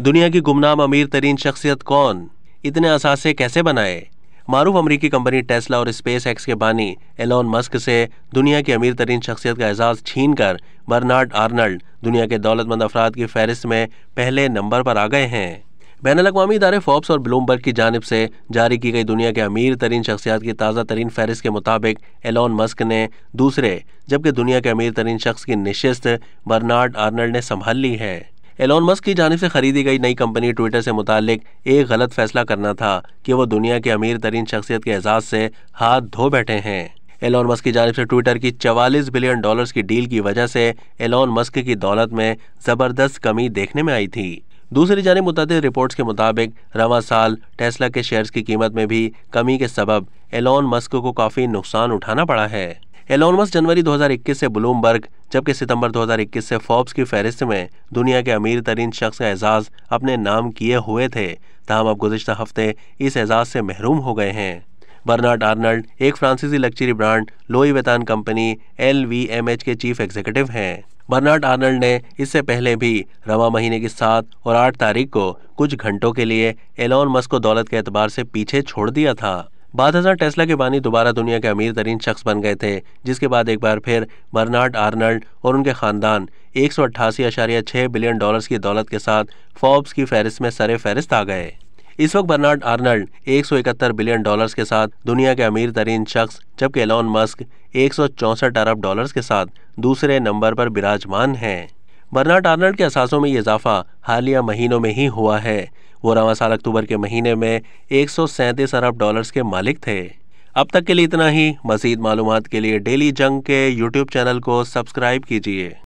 दुनिया की गुमनाम अमीर तरीन शख्सियत कौन? इतने असासे कैसे बनाए? मारूफ अमरीकी कंपनी टेस्ला और स्पेस एक्स के बानी एलॉन मस्क से दुनिया की अमीर तरीन शख्सियत का एजाज छीन कर बर्नार्ड आर्नल्ड, दुनिया के दौलतमंद अफराद की फहरिस्त में पहले नंबर पर आ गए हैं। बैन अवी इदारे फोर्ब्स और ब्लूमबर्ग की जानब से जारी की गई दुनिया के अमीर तरीन शख्सियात की ताज़ा तरीन फहरिस्त के मुताबिक एलोन मस्क ने दूसरे, जबकि दुनिया के अमीर तरीन शख्स की नशस्त बर्नार्ड आर्नल्ड ने संभाल ली है। एलॉन मस्क की जानब से खरीदी गई नई कंपनी ट्विटर से मुतालिक एक गलत फैसला करना था कि वो दुनिया के अमीर तरीन शख्सियत के एजाज से हाथ धो बैठे हैं। एलोन मस्क की जानब से ट्विटर की 44 बिलियन डॉलर्स की डील की वजह से एलॉन मस्क की दौलत में ज़बरदस्त कमी देखने में आई थी। दूसरी जानब मुतद रिपोर्ट्स के मुताबिक, रवा साल टेस्ला के शेयर्स की कीमत में भी कमी के सबब एलोन मस्क को काफ़ी नुकसान उठाना पड़ा है। एलोन मस्क जनवरी 2021 से ब्लूमबर्ग जबकि सितंबर 2021 से फोर्ब्स की फहरिस्त में दुनिया के अमीर तरीन शख्स का एजाज़ अपने नाम किए हुए थे। तहम अब गुजशत हफ़्ते इस एजाज़ से महरूम हो गए हैं। बर्नार्ड आर्नल्ड, एक फ्रांसीसी luxury brand, Louis Vuitton company LVMH के चीफ एग्जीक्यूटिव हैं। बर्नार्ड आर्नल्ड ने इससे पहले भी रवा महीने की सात और आठ तारीख को कुछ घंटों के लिए एलोन मस्क को दौलत के एतबार से पीछे छोड़ दिया था। बाद हज़ार टेस्ला के बानी दोबारा दुनिया के अमीर तरीन शख्स बन गए थे, जिसके बाद एक बार फिर बर्नार्ड आर्नल्ड और उनके खानदान एक सौ बिलियन डॉलर्स की दौलत के साथ फॉर्ब्स की फहरिस्त में सरे फहरिस्त आ गए। इस वक्त बर्नार्ड आर्नल्ड एक सौ इकहत्तर बिलियन डॉलर्स के साथ दुनिया के अमीर तरीन शख्स, जबकि एलॉन मस्क एक सौ चौंसठ अरब डॉलर्स के साथ दूसरे नंबर पर विराजमान हैं। बर्नार्ड आर्नल्ड के असासों में ये इजाफा हालिया महीनों में ही हुआ है। वो रवा साल अक्टूबर के महीने में एक अरब डॉलर्स के मालिक थे। अब तक के लिए इतना ही। मजीद मालूम के लिए डेली जंग के यूट्यूब चैनल को सब्सक्राइब कीजिए।